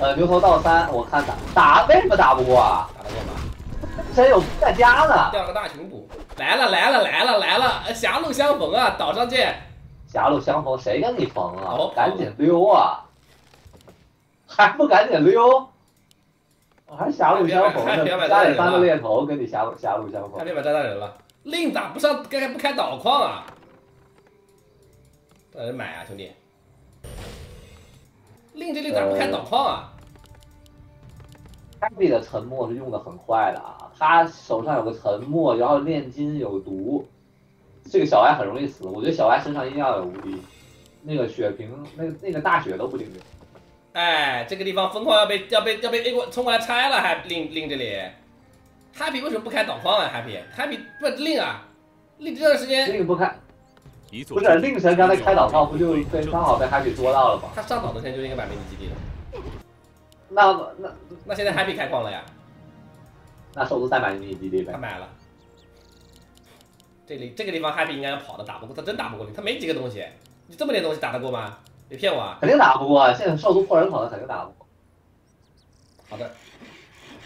呃，牛头到三，我看打打为什么打不过啊？打得过吗？谁有在家呢？掉个大熊补，来了来了来了来了，狭路相逢啊，岛上见。狭路相逢，谁跟你逢啊？哦赶紧溜啊！还不赶紧溜？还狭路相逢呢？家里三个猎头跟你狭路狭路相逢。看这边炸弹人了，令咋不上？该不开导矿啊？让人买啊，兄弟！令这里咋不开导矿啊？Happy 的沉默是用的很快的啊，他手上有个沉默，然后炼金有毒，这个小白很容易死。我觉得小白身上一定要有无敌，那个血瓶，那个那个大血都不顶用。哎，这个地方疯狂要被要被要被 A 过冲过来拆了，还令令这里，Happy 为什么不开导矿啊？Happy，Happy 不是令啊，令这段时间令不开，不是令神刚才开导炮，不就被刚好被 Happy 捉到了吗？他上岛之前就应该买迷你基地的，那那那现在 Happy 开矿了呀，那兽族再买迷你基地呗。他买了。这里这个地方 Happy 应该要跑的，打不过他真打不过你，他没几个东西，你这么点东西打得过吗？别骗我啊！肯定打不过，现在兽族破人口的肯定打不过。好的，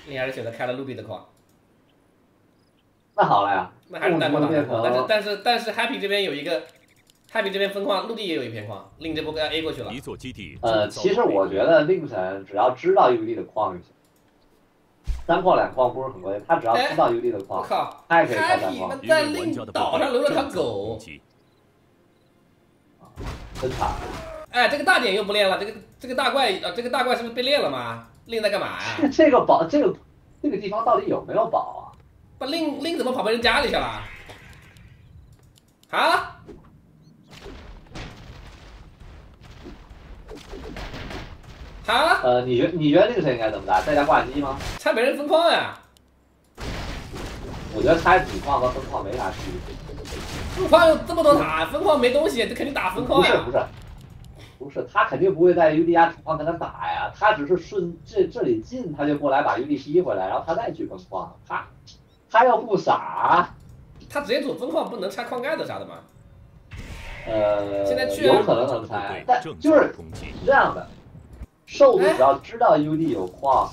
令还是选择开了陆地的矿，那好了呀，那还是单矿打的矿，但是但是但是 Happy 这边有一个，Happy 这边分矿，陆地也有一片矿，令这波要 A 过去了一。座基地呃，其实我觉得令神只要知道 UD 的矿就行，三矿两矿不是很关键，他只要知道 UD 的我矿，靠他也可以开三矿，们在令岛上留了条狗，真惨。哎，这个大点又不练了，这个这个大怪呃，这个大怪是不是被练了吗？令在干嘛呀？这个宝，这个这个地方到底有没有宝啊？把令令怎么跑别人家里去了？啊？啊？呃，你觉你觉得令神应该怎么打？在家挂机吗？拆别人分矿呀？我觉得拆主矿和分矿没啥区别。分矿有这么多塔，分矿没东西，这肯定打分矿呀不是不。是不是，他肯定不会在 UD 家主矿跟他打呀，他只是顺这这里近，他就过来把 UD 吸回来，然后他再去分矿。他他又不傻，他直接走分矿，不能拆矿盖子啥的吗？呃，现在有可能能拆，但就是，是这样的，兽族只要知道 UD 有矿，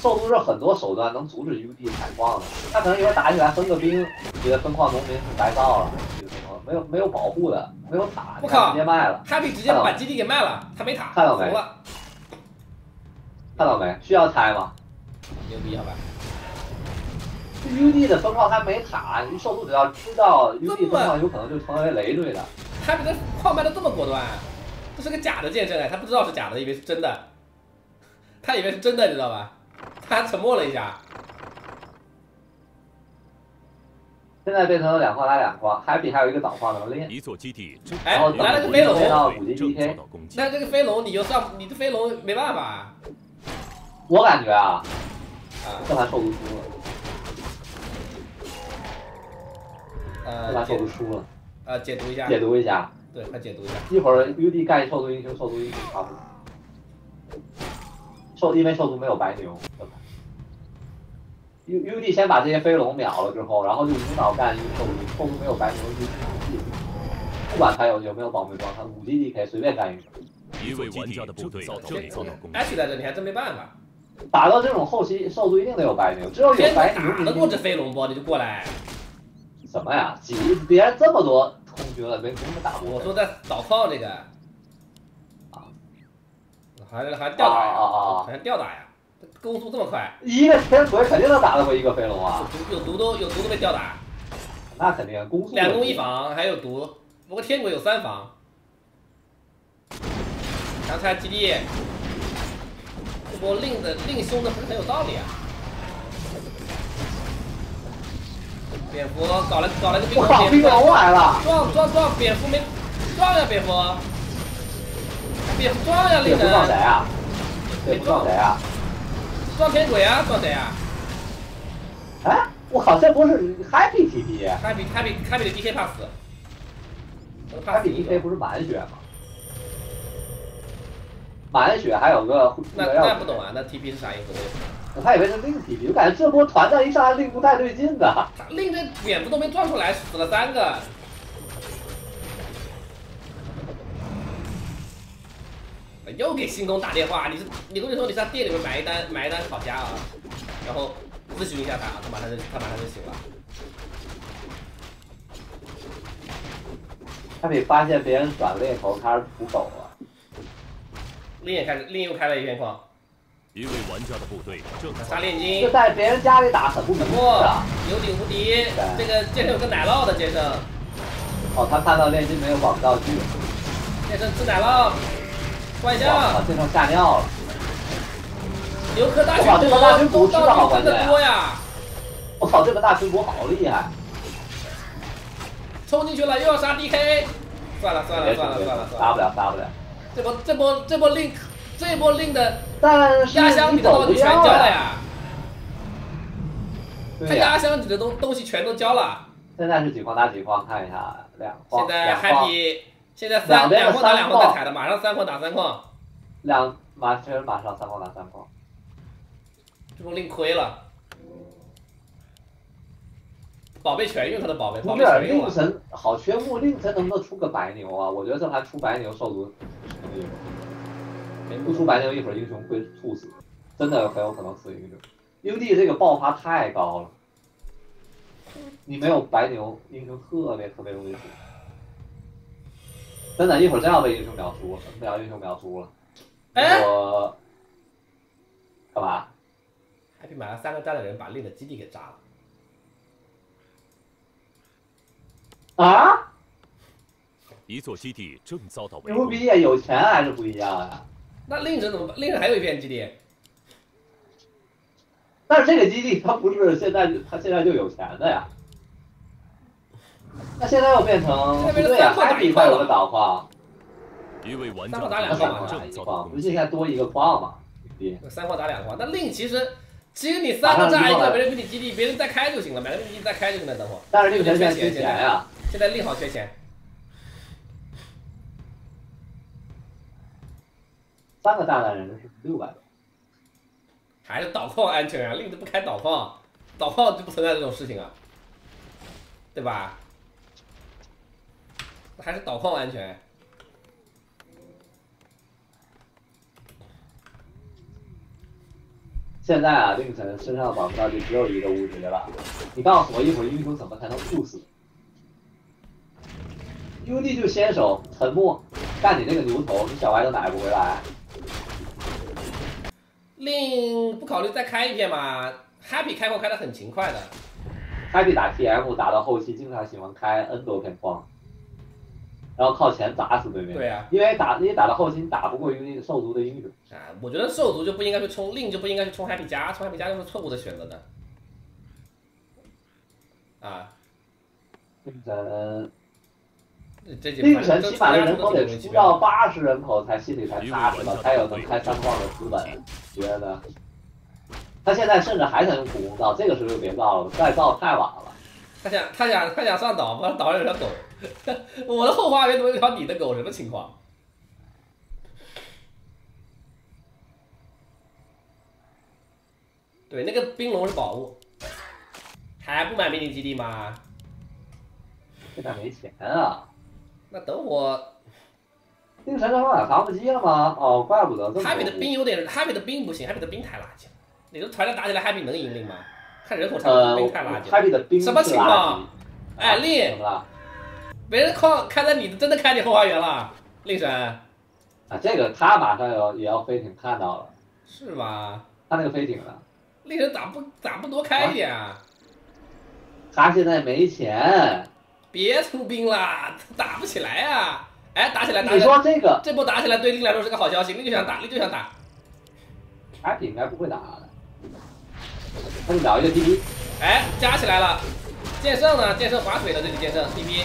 兽族是很多手段能阻止 UD 采矿的。他可能一会儿打起来分个兵，觉得分矿农民是白造了，没有没有保护的，没有塔，我靠直接卖了，Happy 直接把基地给卖了，他没塔，看到没，看到没？需要拆吗牛逼好吧？？UD 的封矿还没塔，兽族只要知道 UD 这么分矿有可能就成为累赘的。Happy 的矿卖的这么果断，这是个假的剑圣哎，他不知道是假的，以为是真的，他以为是真的，你知道吧？他沉默了一下，现在变成了两矿拉两矿，Happy 还有一个导矿能练。一座基地来了个飞龙那这个飞龙你就上，你的飞龙没办法啊，我感觉啊，啊这盘兽族输了，呃盘兽解读输了。呃解读一下，解读一下，对，快解读一下，一会儿 UD 干兽族英雄，兽族英雄差不。兽因为兽族没有白牛，U UD 先把这些飞龙秒了之后，然后就无脑干兽族，兽族没有白牛，UD 不管他有有没有保命装，他五 G D K 随便干一个。一位玩家的部队正遭到攻击，H 在这里还真没办法，打到这种后期，兽族一定得有白牛，只有有白牛哪打得过这飞龙不？你就过来，什么呀？几别人这么多空军了，没怎么打不过？我说在早炮这个，啊，还是还吊打呀，啊啊啊好像吊打呀，攻速这么快，一个天鬼肯定能打得过一个飞龙啊，有毒有毒都有毒都被吊打，那肯定攻速两攻一防还有毒，不过天鬼有三防，强拆基地，这波令的令凶的不是很有道理啊。蝙蝠搞了搞了个我靠，冰蝙蝠龙来了！撞撞撞，蝙蝠没撞呀，蝙蝠，蝙蝠撞呀，令蝙蝠撞谁啊？撞谁啊？撞天鬼啊，撞谁啊？哎，我靠，这不是 Happy TP，Happy Happy Happy 的 DK 怕死。Happy DK。不是满血吗？满血还有个那那不懂啊，那 TP 是啥意思？我也不懂。我还以为是令 TP，我感觉这波团战一上来令不太对劲的。他令这蝙蝠都没转出来，死了三个。哎又给星空打电话，你是你跟你说你在店里面买一单买一单烤虾啊，然后咨询一下他，他马上就他马上就醒了。他没发现别人转猎头他是土狗啊，另也开始另又开了一片矿。一位玩家的部队正在杀炼金，就在别人家里打很不明智有顶无敌，这个剑圣有个奶酪的剑圣。哦，他看到炼金没有广道具。剑圣吃奶酪，怪将。剑圣吓尿了。刘克大哇，这个大军补吃的好关键呀！我操，这个大军补好厉害。冲进去了，又要杀 DK。算了算了算了算了，杀不了杀不了。这波这波这波 link。这一波令的压箱底的东西全交了呀！他压箱底的东东西全都交了。现在是几矿打几矿？看一下，两现在 happy，现在三两矿打两矿在踩的，马上三矿打三矿。两马确实马上三矿打三矿。这波令亏了。宝贝全用他的宝贝，宝贝全用令神好缺木，令神能不能出个白牛啊？我觉得这盘出白牛受足。不出白牛，一会儿英雄会猝死，真的很有可能死英雄。UD 这个爆发太高了，你没有白牛，英雄特别特别容易死。真的，一会儿真要被英雄秒输了，不要英雄秒输了。我干嘛？还比买了三个炸的人把另的基地给炸了。啊？一座基地正遭到围攻。牛逼呀！有钱还是不一样呀。那另一只怎么办？另一只还有一片基地，但是这个基地它不是现在，它现在就有钱的呀。那现在又变成不对呀，还比块有个岛矿。一位玩家打两矿，不是现在多一个矿吗？三矿打两矿，那另其实其实你三个炸一个，别人给你基地，别人再开就行了，买个基地再开就行了。等会。但是这个人现在缺钱呀。现在另好缺钱。三个大男人是六百多，还是导矿安全啊？令子不开导矿，导矿就不存在这种事情啊，对吧？还是导矿安全。现在啊，令晨身上保护道具只有一个物质对吧？你告诉我，一会儿英雄怎么才能猝死？UD 就先手沉默，干你那个牛头，你小歪都奶不回来。令不考虑再开一片吗？Happy 开矿开的很勤快的，Happy 打 TM 打到后期经常喜欢开 N 多片矿，然后靠钱砸死对面。对呀，因为打因为打到后期你打不过那个兽族的英雄。啊，我觉得兽族就不应该去冲令，就不应该去冲 Happy 家，冲 Happy 家就是错误的选择的。啊，嗯。令神起码的人口得出到八十人口才心里才踏实吧，才有能开三矿的资本。觉得，他现在甚至还想用苦工造，这个时候就别造了，再造太晚了。他想，他想，他想上岛，把岛上有条狗。我的后花园怎么有条你的狗？什么情况？对，那个冰龙是宝物，还不买迷你基地吗？现在没钱啊。那等我，那个神装买防不机了吗？哦，怪不得。哈比的兵有点，哈比的兵不行，哈比的兵太垃圾了。你说团战打起来，哈比能赢令吗？看人口差，兵太垃圾。哈比的兵什么情况？哎，令，别人矿开在你真的开你后花园了，令神。啊，这个他马上要也要飞艇看到了。是吗？他那个飞艇呢？令神咋不咋不多开一点啊？他现在没钱。别出兵了，打不起来啊！哎，打起来！你说这个这波打起来对令来说是个好消息，令就想打，令就想打。还应该不会打的，他就秒一个 TP。哎，加起来了！剑圣呢？剑圣划水的这里剑圣 TP。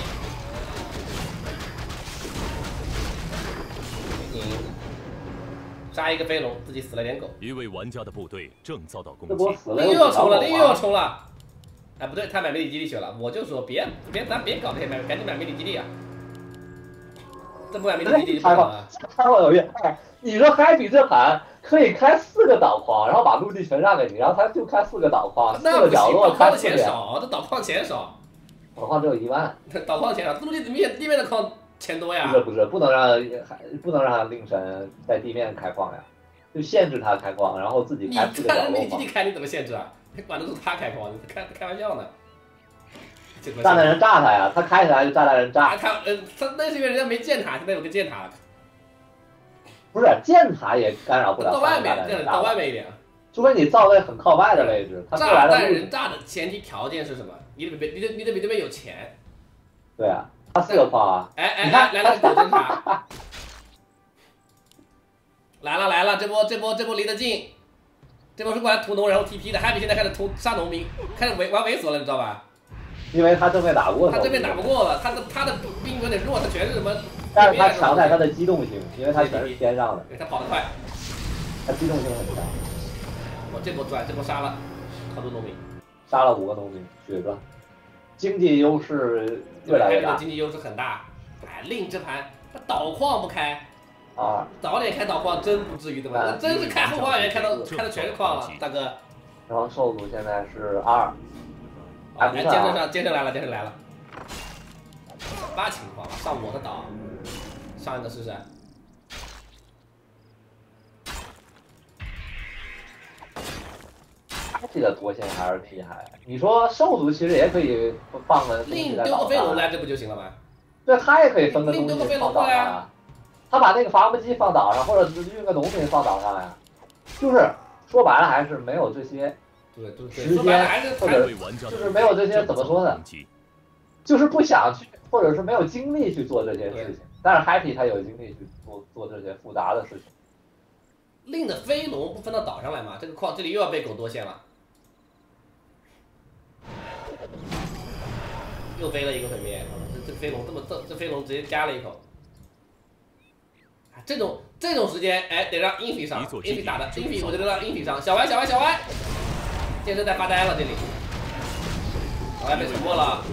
杀一个飞龙，自己死了点狗。一位玩家的部队正遭到攻击。令又要冲了，令又要冲了。哎，不对，他买迷你基地去了。我就说别别，咱别搞这些买，赶紧买迷你基地啊！这不买迷你基地不好啊！开矿有用。哎，你说 Happy 这盘可以开四个岛矿，然后把陆地全让给你，然后他就开四个岛矿，四个角落开钱少，这岛矿钱少。岛矿只有一万。岛矿钱少，陆地地面地面的矿钱多呀不是。不是，不能让还不能让令神在地面开矿呀，就限制他开矿，然后自己你开四个看角落嘛那你。开你怎么限制啊？管得住他开矿？你开开玩笑呢？炸弹人炸他呀，他开起来就炸弹人炸，啊，他呃，他那是因为人家没建塔，现在有个建塔，不是建塔也干扰不了到外面，这到外面一点。除非你造在很靠外的位置，他炸弹人炸的前提条件是什么？你得比你得你得比对面有钱。对啊，他是个炮啊，哎哎来来了，狗侦察，来了来了，这波这波这波离得近，这波是过来屠农然后 TP 的，Happy 现在开始屠杀农民，开始猥玩猥琐了，你知道吧？因为他正面打不过，他这边打不，过了，他的他的兵有点弱，他全是什么？但是他强在他的机动性，因为他全是天上的，对他跑得快，他机动性很强，我这波赚，这波杀了好多农民，杀了五个农民，血赚，经济优势越来越大经济优势很大。哎，另一这盘他导矿不开，啊！早点开导矿真不至于对吧？真是开后花园开到开的全是矿了，大哥。然后兽族现在是二，啊，剑圣上，接着来了，接着来了。啥情况？上我的岛，上一个试试。他这个多线还是厉害。你说兽族其实也可以放个另丢个飞龙上，来，这不就行了吗？对，他也可以分个东西放岛啊。他把那个伐木机放岛上，或者运个农民放岛上呀。就是说白了，还是没有这些，对对对，时间或者就是没有这些怎么说呢就是不想去，或者是没有精力去做这些事情。但是 Happy 他有精力去做做这些复杂的事情。令的飞龙不分到岛上来吗？这个矿这里又要被狗多线了，又飞了一个毁灭。这这飞龙这么这这飞龙直接加了一口。啊这种这种时间，哎，得让硬皮上一座，基地英菲打的，硬皮我觉得让硬皮上。小歪小歪小歪，剑圣在发呆了这里，小歪被沉默了，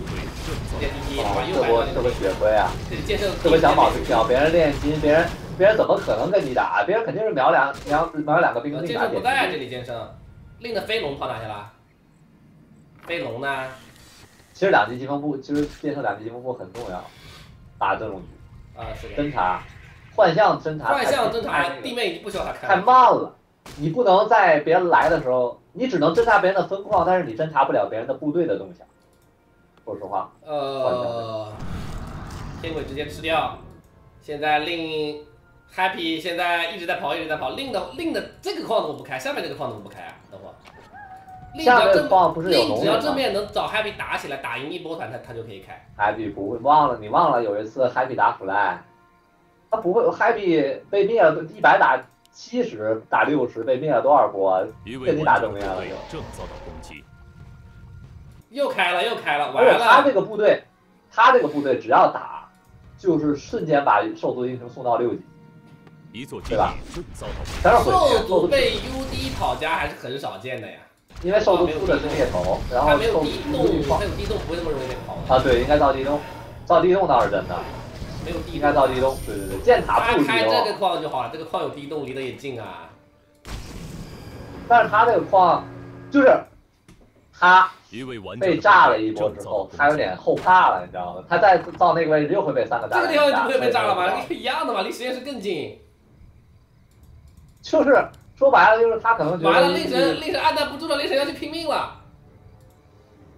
这买了波这波血亏啊！这里剑圣这波想保持票，别人练金，别人别人怎么可能跟你打？别人肯定是秒两秒秒两个兵令剑圣不在这击。里，剑圣，令的飞龙跑哪去了？飞龙呢？其实两级疾风步，其实建设两级疾风步很重要，打这种局啊，是的。侦查、幻象侦查太、幻象侦察地面已经不需要他开太。慢了。你不能在别人来的时候，你只能侦查别人的分矿，但是你侦查不了别人的部队的动向。说实话，呃，天鬼直接吃掉。现在令 Happy 现在一直在跑，一直在跑。令的令的这个矿怎么不开？下面这个矿怎么不开啊？等会儿。令只下面要正矿不是有令只要正面能找 Happy 打起来，打赢一波团，他他就可以开。Happy 不会忘了，你忘了有一次 Happy 打 Fly，他不会 Happy 被灭了一百打七十打六十被灭了多少波？一位跟你打正面了队就。正遭到攻击，又开了，又开了，完而且他。这个部队，他这个部队只要打，就是瞬间把兽族英雄送到六级，一座基地对吧正遭到攻击全是毁灭。兽兽族族被 UD 跑家还是很少见的呀。因为兽族出的是猎头，然后兽族没有地洞，无力矿他有地洞不会那么容易被跑的。啊，对，应该造地洞，造地洞倒是真的，没有地应该洞。造地洞，对对对，建塔他不地开这个，矿就好了，这个矿有地洞，离得也近啊。但是他这个矿就是他被炸了一波之后他有点后怕了，你知道吗？他再造那个位置又会被三个炸这个地方就不会被炸了吗？一样的嘛，离实验室更近。就是说白了，就是他可能觉完了，得令神令神按捺不住了，令神要去拼命了。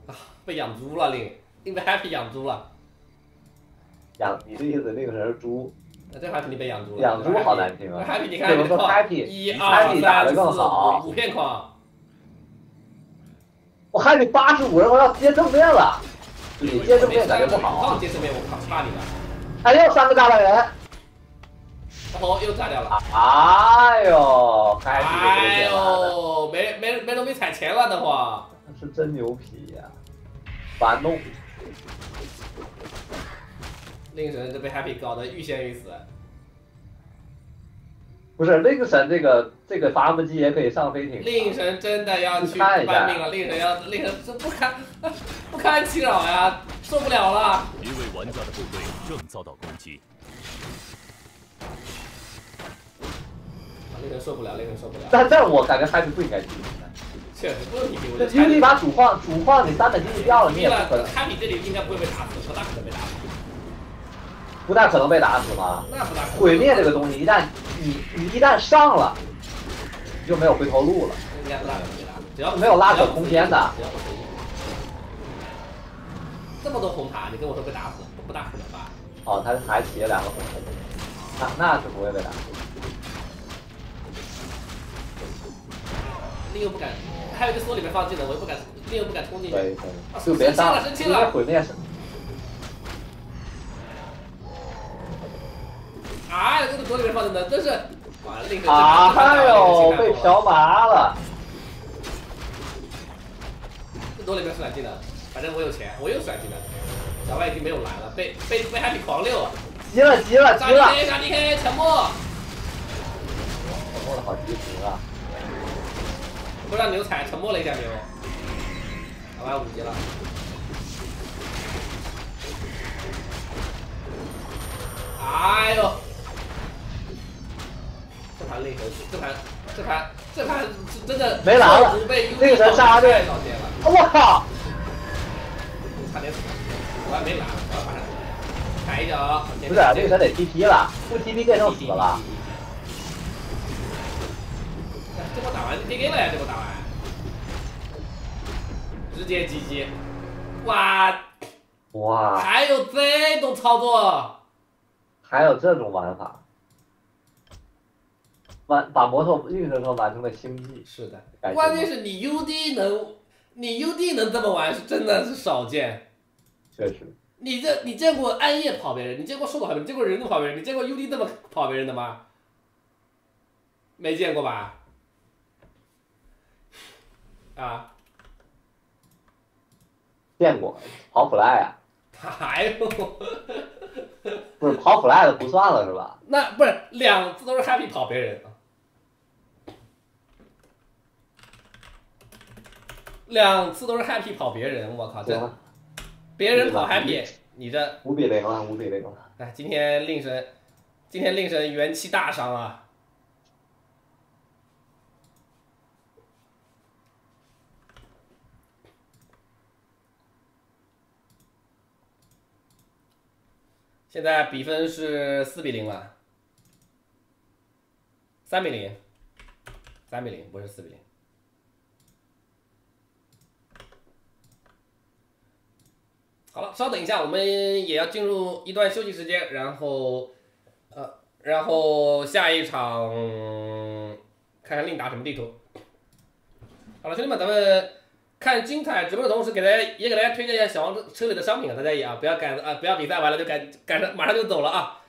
啊，被养猪了，令令被 Happy 养猪了。养，你的意思那个人是猪，那这盘肯定被养猪了。养猪好难听啊 Happy，你看，Happy 一 Happy 二打得三四更好五五片矿，我还得八十五人，我要接正面了，你接正面感觉不好矿，接正面，我靠，差你了。哎，又三个炸弹人，哦，又炸掉了。哎呦，哎呦，没没没东西踩钱了，等会儿。是真牛皮呀、玩弄，令神就被 Happy 搞得欲仙欲死。不是那个神这个这个伐木机也可以上飞艇，令神真的要去你看一下搬命了，令神要令神这不堪 不堪其扰呀，受不了了。一位玩家的部队正遭到攻击，令神受不了，令神受不了。但但我感觉 Happy 不应该去，确实不用 TP，我这就猜因为你把主矿主矿你三本经济掉了，你也不可能，，Happy 这里应该不会被打死，不大可能被打死。不大可能被打死吗？那不大可能。毁灭这个东西，一旦你你一旦上了，你就没有回头路了。应该不大可能被打，只要没有拉扯空间的只要不随意这么多红塔，你跟我说被打死，不大可能吧？哦，他还起了两个红红，那那是不会被打死。另又不敢，还有一个缩里面放技能，我又不敢，另又不敢冲进去。对，就别上了，直接毁灭是。哎，这个躲里面放技能，真是，哇，另个啊，哎呦，被嫖麻了。这躲里面甩技能，反正我有钱，我又甩技能。小外已经没有蓝了，被被被 happy 狂溜啊！急了急了急了！杀 DK 杀 DK 沉默。沉默的好及时啊！不让牛踩，沉默了一下牛。小外五级了。哎呦！这盘这盘这盘这盘是真的没蓝了，令神杀队老奸了！我靠！差点死，我还没蓝，我要马上踩一脚。不是，令神得 TP 了，不 TP 变成死了。这波打完 PK 了呀！这波打完，直接 GG！哇哇！还有这种操作！还有这种玩法，完把摩托运的时候完成了星际。是的，关键是你 UD 能，你 UD 能这么玩是真的是少见。确实。你这你见过暗夜跑别人？你见过兽跑别人？你见过人路跑别人？你见过 UD 这么跑别人的吗？没见过吧？啊？见过，跑 fly 啊。哎呦！不是跑 fly 的不算了是吧？那不是两次都是 happy 跑别人，两次都是 happy 跑别人，我靠，这别人跑 happy，你这五比零了，五比零了。哎，今天令神，今天令神元气大伤啊！现在比分是四比零了，三比零，三比零不是四比零。好了，稍等一下，我们也要进入一段休息时间，然后，呃，然后下一场看看令打什么地图。好了，兄弟们，咱们。看精彩直播的同时，给大家也给大家推荐一下小黄车车里的商品啊！大家也啊不要赶啊不要比赛完了就赶赶上马上就走了啊！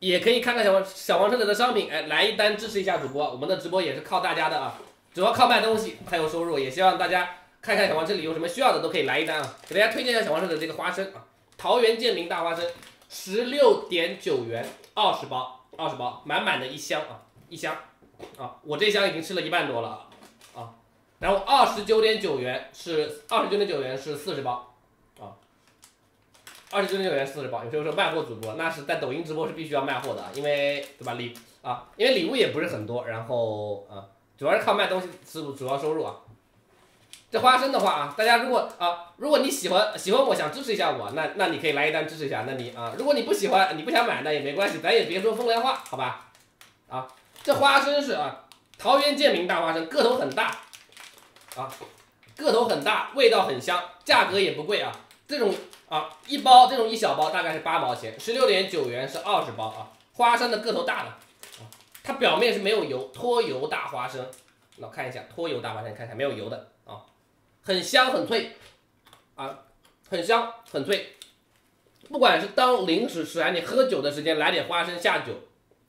也可以看看小黄小黄车里的商品，哎，来一单支持一下主播。我们的直播也是靠大家的啊，主要靠卖东西才有收入。也希望大家看看小黄车里有什么需要的都可以来一单啊！给大家推荐一下小黄车的这个花生啊，桃园健明大花生，十六点九元二十包，二十包满满的一箱啊，一箱啊！我这箱已经吃了一半多了啊。然后二十九点九元是二十九点九元是四十包，啊，二十九点九元四十包。有时候说卖货主播，那是在抖音直播是必须要卖货的啊，因为对吧礼啊，因为礼物也不是很多，然后啊，主要是靠卖东西是主要收入啊。这花生的话啊，大家如果啊，如果你喜欢喜欢我想支持一下我，那那你可以来一单支持一下。那你啊，如果你不喜欢你不想买那也没关系，咱也别说风凉话，好吧？啊，这花生是啊，桃园健明大花生，个头很大。啊，个头很大，味道很香，价格也不贵啊。这种啊，一包这种一小包大概是八毛钱，十六点九元是二十包啊。花生的个头大的，啊，它表面是没有油，脱油大花生。那看一下脱油大花生，看看没有油的，很香很脆啊，很香很脆。不管是当零食吃，还是你喝酒的时间来点花生下酒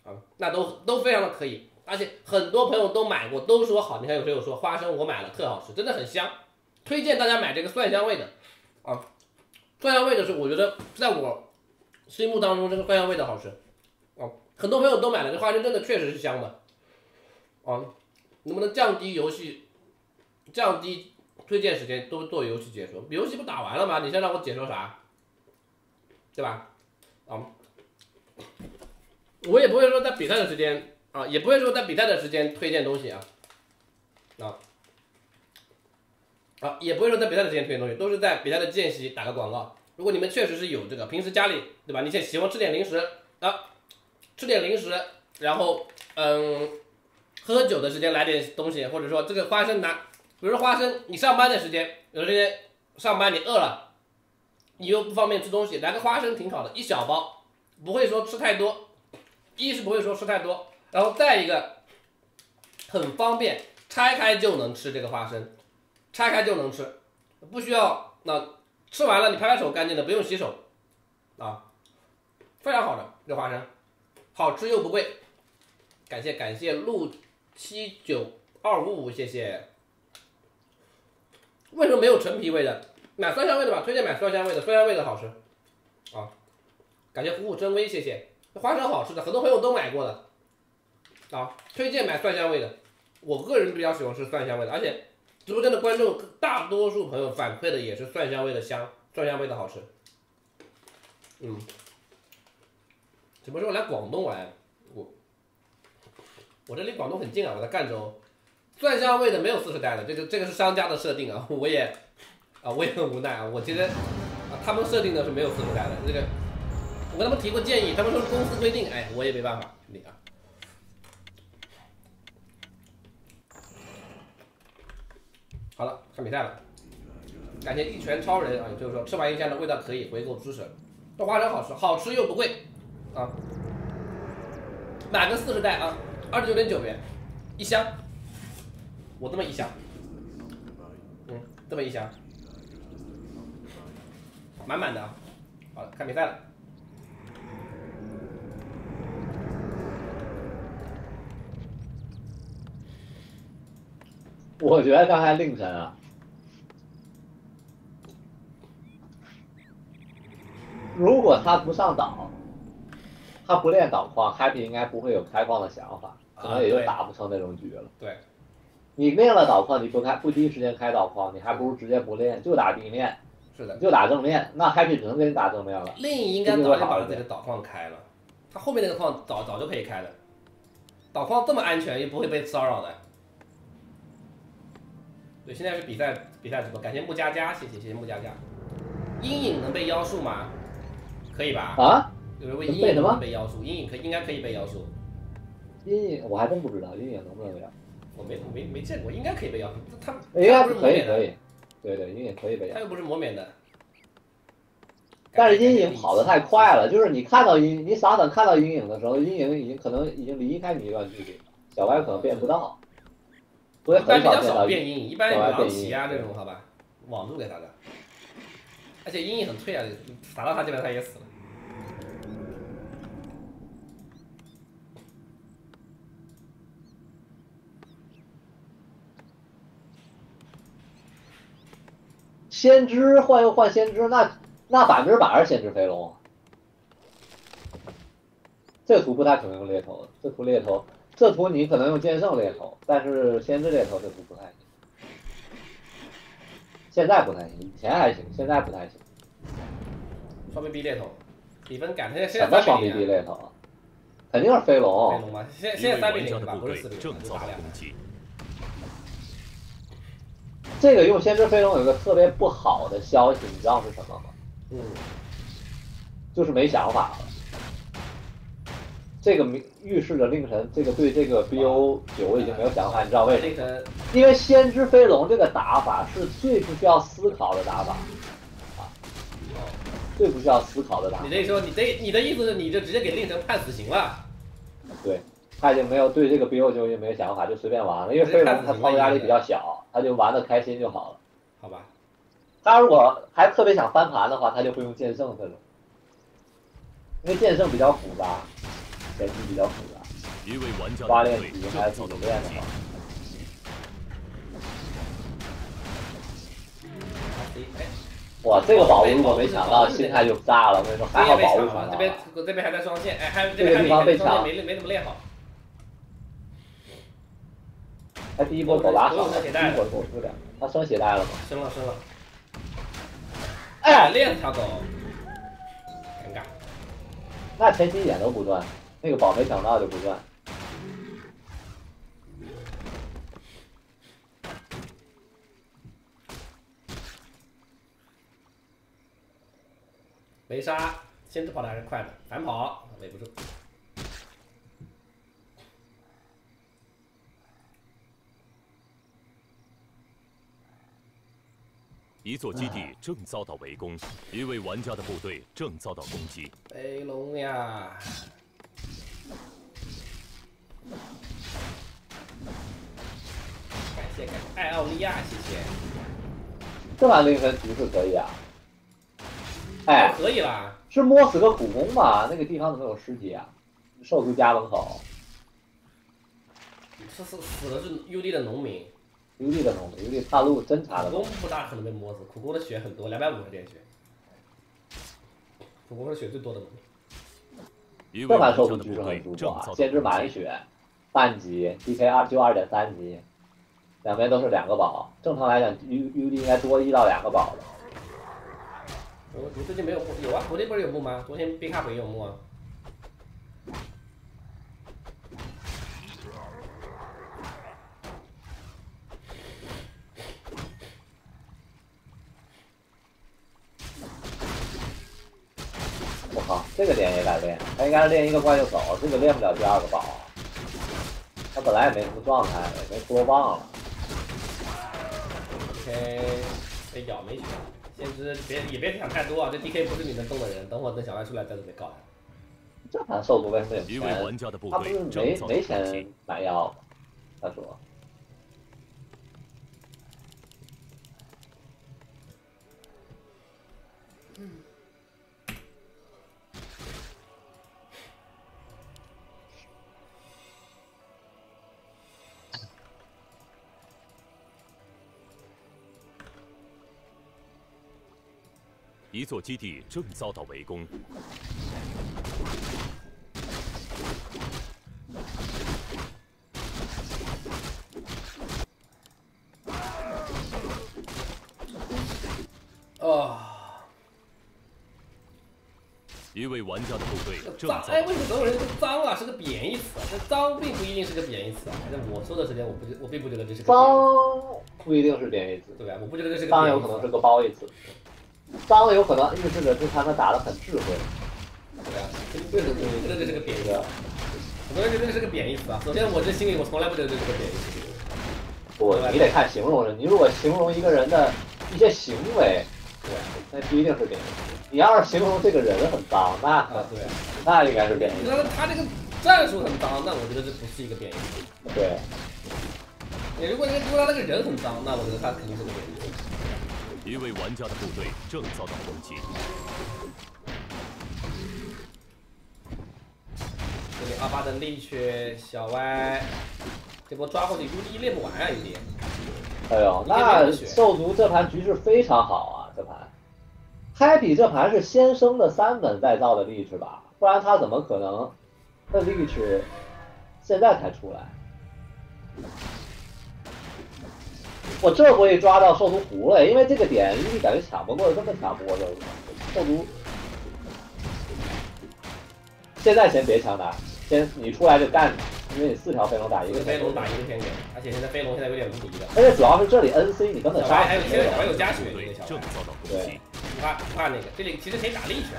啊，那都都非常的可以。而且很多朋友都买过，都说好。你看有朋友说花生我买了特好吃，真的很香，推荐大家买这个蒜香味的啊。蒜香味的是我觉得在我心目当中这个蒜香味的好吃啊。很多朋友都买了，这花生真的确实是香的啊。能不能降低游戏降低推荐时间，都做游戏解说？游戏不打完了吗？你现在让我解说啥？对吧？啊，我也不会说在比赛的时间。啊，也不会说在比赛的时间推荐东西啊，啊，啊，也不会说在比赛的时间推荐东西，都是在比赛的间隙打个广告，如果你们确实是有这个，平时家里对吧？你现喜欢吃点零食啊，吃点零食，然后嗯，喝酒的时间来点东西，或者说这个花生拿，比如说花生，你上班的时间，有的时间上班你饿了，你又不方便吃东西，来个花生挺好的，一小包，不会说吃太多，一是不会说吃太多，然后再一个很方便，拆开就能吃这个花生，拆开就能吃，不需要那吃完了你拍拍手干净的，不用洗手，啊，非常好的这花生，好吃又不贵，感谢感谢陆七九二五五，谢谢。为什么没有陈皮味的？买蒜香味的吧，推荐买蒜香味的，蒜香味的好吃，啊，感谢虎虎生威，谢谢。花生好吃的，很多朋友都买过的，啊，推荐买蒜香味的。我个人比较喜欢吃蒜香味的，而且直播间的观众大多数朋友反馈的也是蒜香味的香，蒜香味的好吃。嗯，什么时候来广东玩？我我这离广东很近啊，我在赣州。蒜香味的没有四十代的，这个这个是商家的设定啊，我也啊我也很无奈啊，我其实啊他们设定的是没有四十代的，这个我跟他们提过建议，他们说公司规定，哎，我也没办法，兄弟啊。好了，看比赛了，感谢一拳超人啊，就是说吃完一箱的味道可以回购支持，这花生好吃，好吃又不贵啊，买个四十袋啊，二十九点九元一箱，我这么一想，嗯，这么一箱，满满的啊，好了，看比赛了。我觉得刚才令神啊，如果他不上岛，他不练岛矿，Happy 应该不会有开矿的想法，可能也就打不成那种局了。对，你练了导矿，你不开不第一时间开导矿，你还不如直接不练，就打地面，是的，就打正面，那 Happy 只能给你打正面了。另一应该早就把自己的导矿开了，他后面那个矿早早就可以开了，导矿这么安全，又不会被骚扰的。对，现在是比赛比赛直播，感谢木佳佳，谢谢谢谢木佳佳。阴影能被妖术吗？可以吧？啊，有人问阴影能不能被妖术，阴影可应该可以被妖术，阴影我还真不知道阴影能不能练，我没没没见过，应该可以被妖术。他应该不是可以可以，对对阴影可以被咬。他又不是磨免的。但是阴影跑得太快了，就是你看到阴，你傻等看到阴影的时候，阴影已经可能已经离开你一段距离，小白可能变不到，所以很见到少变阴影，一般有小白变狼骑啊这种，好吧，网住给他的。而且阴影很脆啊，打到他基本上他也死了。先知换又换先知，那那百分之百是先知飞龙。这图不太可能用猎头，这图猎头，这图你可能用剑圣猎头，但是先知猎头这图不太行。现在不太行，以前还行，现在不太行。双 BB 猎头，比分赶，现在现什么双在三比 BB 零啊。猎头啊？肯定是飞龙飞龙。吗？现现在三比零是吧？不是四比零，打两攻击，这个用先知飞龙有一个特别不好的消息，你知道是什么吗？嗯，就是没想法了。这个明预示着令神这个对这个 BO 九已经没有想法，你知道为什么吗？因为先知飞龙这个打法是最不需要思考的打法，啊，最不需要思考的打法你。这说，你这你的意思是你就直接给令神判死刑了？对，他已经没有对这个 BO 九也没有想法，就随便玩了。因为飞龙他操作压力比较小，他就玩的开心就好了。好吧，他如果还特别想翻盘的话，他就会用剑圣这种，因为剑圣比较复杂，前期比较复杂。一位玩家八练级还是正遭到攻自己练的击话，，哎，哇，这个宝物如果没抢到，心态就炸了。我跟你说，还好宝物抢到这边。我这边还在双线，哎，还有这个地边还方被抢没没怎么练好。他第一波狗拉少了，第一波狗出点，他升鞋带了吗？升了升了，哎，练条狗，尴尬。那前期一点都不赚，那个宝没抢到就不赚。没杀，先知跑的还是快的，反跑围不住。一座基地正遭到围攻，一位玩家的部队正遭到攻击。飞龙呀！感谢感谢艾奥利亚，谢谢。这把凌晨局势可以啊。哎，可以啦。是摸死个苦工吧？那个地方怎么有尸体啊？兽族家门口。是死死的是 UD 的农民。UD 的农民，UD 大陆侦察的。苦工不大可能被摸死，苦工的血很多，两百五十点血。苦工是血最多的农民。这盘兽族局势很舒服啊，先知满血，半级，DK 二就二点三级，两边都是两个宝。正常来讲，U UD 应该多一到两个宝的。我我最近没有木，有啊，昨天不是有木吗？昨天 B 卡不也有木啊？我靠，这个点也敢练？他应该是练一个怪就走，这个练不了第二个宝。他本来也没什么状态，也没出罗棒了。OK，被咬没血。先知别也别想太多啊，这 DK 不是你能动的人，等会等小白出来再准备搞他。这盘兽族为什么有钱？他不是没没钱买药？他说。一座基地正遭到围攻。啊！一位玩家的部队正脏哎，为什么所有人都脏啊？是个贬义词，啊这脏并不一定是个贬义词啊。反正我说的时间，我不我并不觉得这是个脏，不一定是贬义词，对吧？我不觉得这是个脏，有可能是个褒义词。脏有可能预示着这他们打的很智慧，对啊，对对对，觉得这是个贬义，很多人觉得这是个贬义词啊。首先，我这心里我从来不觉得这是个贬义词。不，你得看形容了。你如果形容一个人的一些行为，对，那不一定是贬义词。你要是形容这个人很脏，那对，那应该是贬义。那他这个战术很脏，那我觉得这不是一个贬义词。对。你如果你说他那个人很脏，那我觉得他肯定是个贬义词。一位玩家的部队正遭到攻击。这里阿巴的力缺小歪，这波抓过去 UD 练不完啊有点。哎呦，那兽族这盘局势非常好啊，这盘。Happy 这盘是先升的三本再造的力士吧？不然他怎么可能的力士现在才出来？我这波一抓到兽族糊了，因为这个点一感觉抢不过，根本抢不过这个兽族。现在先别抢打，先你出来就干，因为你四条飞龙打一个。飞龙打一个天给，而且现在飞龙现在有点无敌了。而且主要是这里 NC 你根本杀。还有现在小白有加血，对。不怕不怕那个，这里其实可以打力去。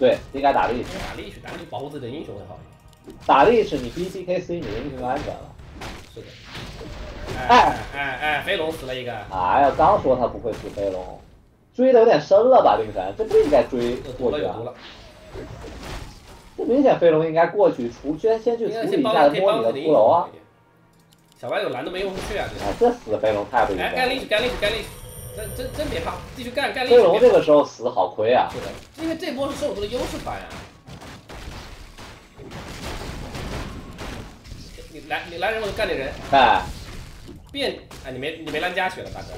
对，应该打力去。打力去，打力保护自己的英雄会好一点。打力是你 B C K C 你的英雄就安全了。是的。哎哎哎！飞龙死了一个。哎呀，刚说他不会死飞龙，追的有点深了吧，冰神，这不应该追过去啊。这明显飞龙应该过去除，先先去处理一下摸你的骷髅啊。小白有蓝都没用出去啊！哎，这死的飞龙太不应该。哎，干力去，干力去，干力去！真真真别怕，继续干，干力飞龙这个时候死好亏啊！是的，因为这波是兽族的优势团呀。你来，你来人我就干你人。哎。变哎，你没你没蓝加血了，大哥，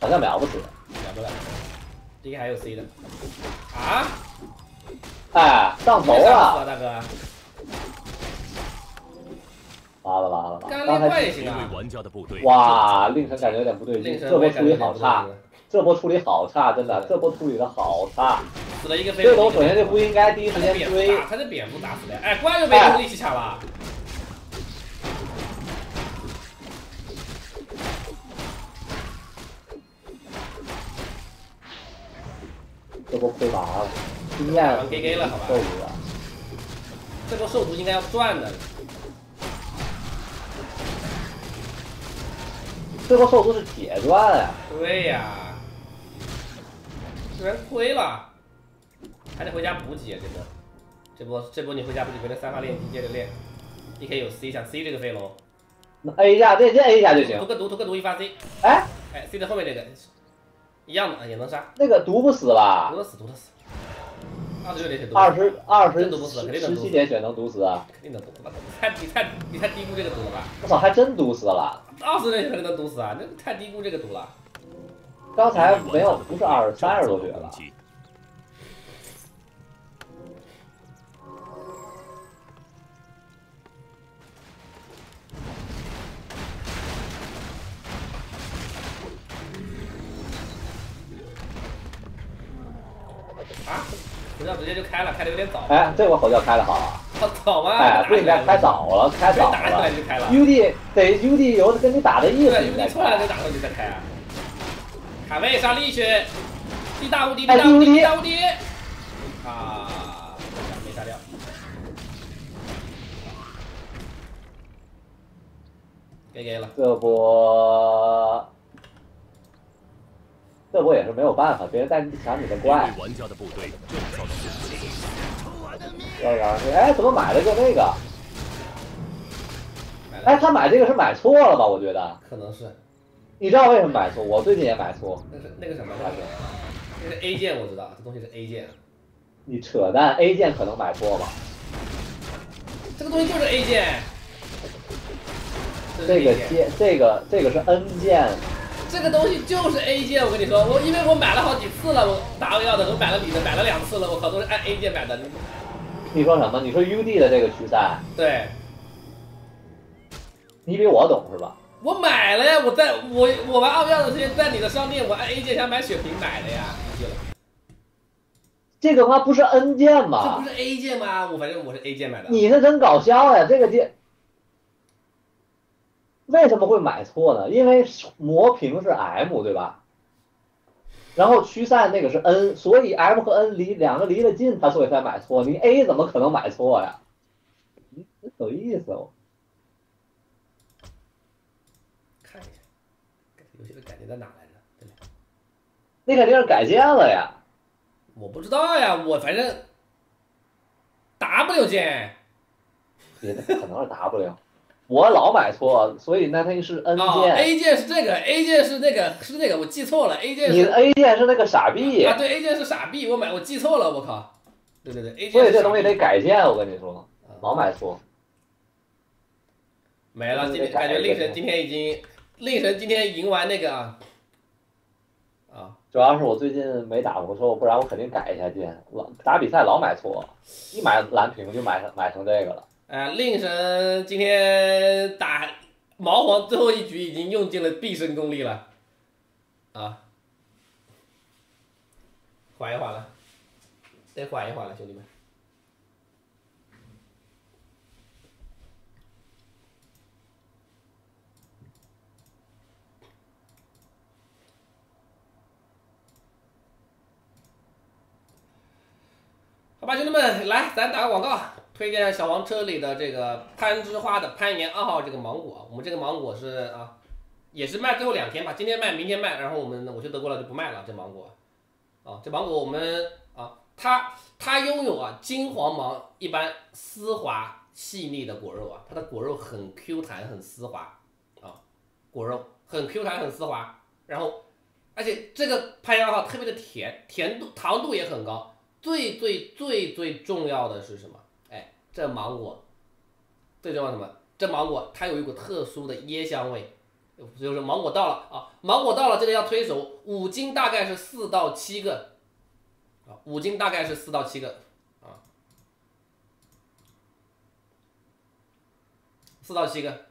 好像秒不死，秒不了。D K 还有 C 的，啊？哎，上头了，大哥。完了完了完了！刚才行啊。哇，令神感觉有点不对劲，这波处理好差，这波处理好差，真的，这波处理的好差。死了一个飞龙，首先就不应该第一时间追。他是蝙蝠打死的，哎，怪又被龙一起抢了。波亏完了，经验玩 GG 了好吧受不了。这波兽族应该要赚的，这波兽族是铁钻啊！对呀，居然亏了，还得回家补给啊！这波，这波这波你回家补给，回来三发练级接着练。D K 有 C 想 C 这个飞龙，那 A 一下，这先 A 一下就行涂。个毒涂个毒一发 C，哎，哎 C 的后面这个一样的啊也能杀，那个毒不死吧毒？得死毒得死，二十六点血毒，二十二十真毒不死肯定能十毒死七点血能毒死啊！肯定能毒，你太你太你太低估这个毒了吧？我操，还真毒死了！二十点血肯定能毒死啊，那太低估这个毒了。刚才没有，不是二十三十多血了。不要直接就开了，开的有点早。哎，这波吼叫开的好啊！好早吗？哎，不应该开早了，开早打起来了。就开了。UD 得 UD 有跟你打的意思，对，你再你出来了就开。打上去再开啊。卡位上力去，地大无敌，哎地大无敌，地无敌地大无敌。啊，没杀掉。给给了，这波，这波也是没有办法，别人在抢你的怪为，玩家的部队正遭到攻击，要然哎，怎么买了个那个？买了，哎，他买这个是买错了吧？我觉得，可能是你知道为什么买错？我最近也买错。那是那个什么，大哥那个 A 键我知道，这东西是 A 键，你扯淡，A 键可能买错吧？这个东西就是 A 键。这个键键，这个这个是 N 键，这个东西就是 A 键，我跟你说，我因为我买了好几次了，我打奥要的，我买了你的，买了两次了，我靠，都是按 A 键买的。你说什么？你说 UD 的这个驱散，对，你比我懂是吧？我买了呀，我在我我玩奥妙的时间在你的商店，我按 A 键想买血瓶买的呀，这个他妈不是 N 键吗这不？是 A 键吗？我反正我是 A 键买的。你是真搞笑呀！这个键为什么会买错呢？因为磨平是 M 对吧？然后驱散那个是 N，所以 M 和 N 离两个离得近，他所以才买错。你 A 怎么可能买错呀？嗯有意思哦。看一下，这游戏的感觉在哪来着？那肯定是改建了呀。我不知道呀，我反正 W 键也可能是 W，我老买错，所以那它是 N 啊、键。a 键是这个，A 键是那个是那个，我记错了，A 键是你的 A 键是那个傻逼，啊，对，A 键是傻逼，我买我记错了，我靠，对对对，A 键所以这东西得改键。我跟你说，啊老买错。没了，今天感觉令神今天已经，令神今天赢完那个啊，啊，主要是我最近没打魔兽，不然我肯定改一下键。老打比赛老买错，一买蓝屏就买成买成这个了。呃，令神今天打毛皇最后一局已经用尽了毕生功力了，啊，缓一缓了，得缓一缓了，兄弟们。好吧，兄弟们，来，咱打个广告，推荐小黄车里的这个攀枝花的攀岩二号这个芒果，我们这个芒果是啊，也是卖最后两天吧，今天卖，明天卖，然后我们我去德国了就不卖了，这芒果，啊，这芒果我们啊，它它拥有啊金黄芒一般丝滑细腻的果肉啊，它的果肉很 Q 弹，很丝滑啊，果肉很 Q 弹，很丝滑，然后而且这个攀岩二号特别的甜，甜度糖度也很高。最最最最重要的是什么？这芒果最重要什么？这芒果它有一股特殊的椰香味，就是芒果到了啊，芒果到了，这个要推手，五斤大概是四到七个啊，五斤大概是四到七个啊，四到七个，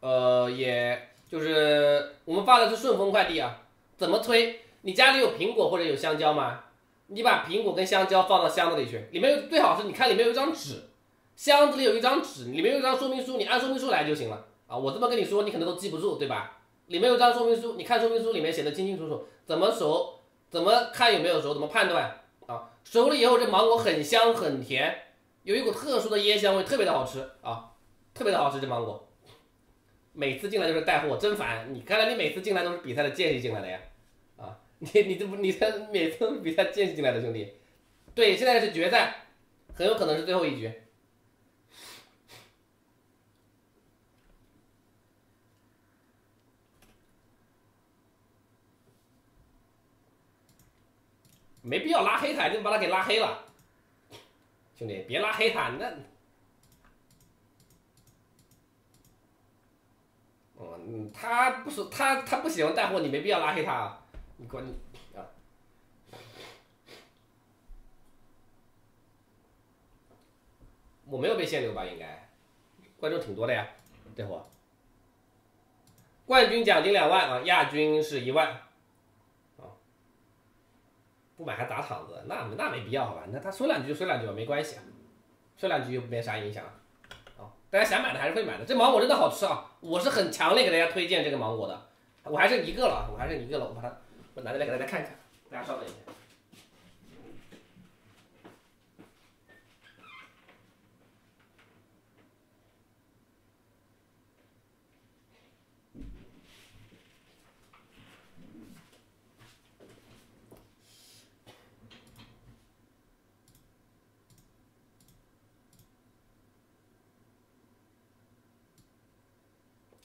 呃，也就是我们发的是顺丰快递啊，怎么推？你家里有苹果或者有香蕉吗？你把苹果跟香蕉放到箱子里去，里面有最好是你看里面有一张纸，箱子里有一张纸，里面有一张说明书，你按说明书来就行了啊。我这么跟你说，你可能都记不住，对吧？里面有张说明书，你看说明书里面写的清清楚楚，怎么熟，怎么看有没有熟？怎么判断啊？熟了以后，这芒果很香很甜，有一股特殊的椰香味，特别的好吃啊，特别的好吃。这芒果每次进来就是带货，真烦！你看来你每次进来都是比赛的间隙进来的呀？你你这不你这每次比赛间隙进来的兄弟？对，现在是决赛，很有可能是最后一局。没必要拉黑他，就把他给拉黑了，兄弟，别拉黑他，那，哦，他不是他他不喜欢带货，你没必要拉黑他啊啊，你关啊，我没有被限流吧？应该，观众挺多的呀，这会，冠军奖金两万啊，亚军是一万。不买还砸场子，那那没必要，好吧？那他说两句就说两句吧，没关系啊，说两句又没啥影响。啊，大家想买的还是会买的。这芒果真的好吃啊！我是很强烈给大家推荐这个芒果的。我还剩一个了，我还剩一个了，我把它我拿过来给大家看看。大家稍等一下。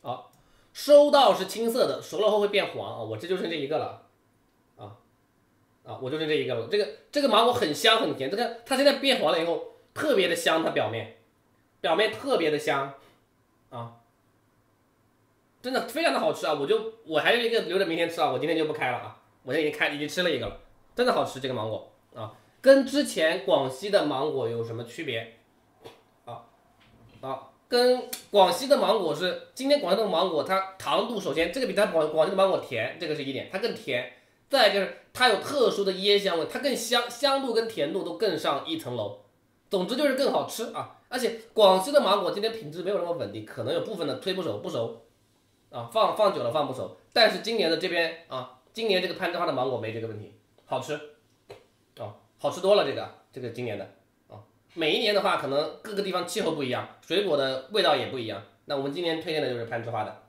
好收到是青色的，熟了后会变黄啊！我这就剩这一个了，啊，我就剩这一个了。这个这个芒果很香很甜，这个它现在变黄了以后特别的香，它表面表面特别的香啊，真的非常的好吃啊！我就我还有一个留着明天吃啊，我今天就不开了啊，我现在已经开已经吃了一个了，真的好吃这个芒果啊，跟之前广西的芒果有什么区别？啊啊。跟广西的芒果是，今天广西的芒果它糖度首先这个比它广广西的芒果甜，这个是一点，它更甜。再就是它有特殊的椰香味，它更香，香度跟甜度都更上一层楼。总之就是更好吃啊！而且广西的芒果今天品质没有那么稳定，可能有部分的推不熟不熟啊，放放久了放不熟。但是今年的这边啊，今年这个攀枝花的芒果没这个问题，好吃啊，好吃多了这个这个今年的啊。每一年的话，可能各个地方气候不一样，水果的味道也不一样。那我们今年推荐的就是攀枝花的，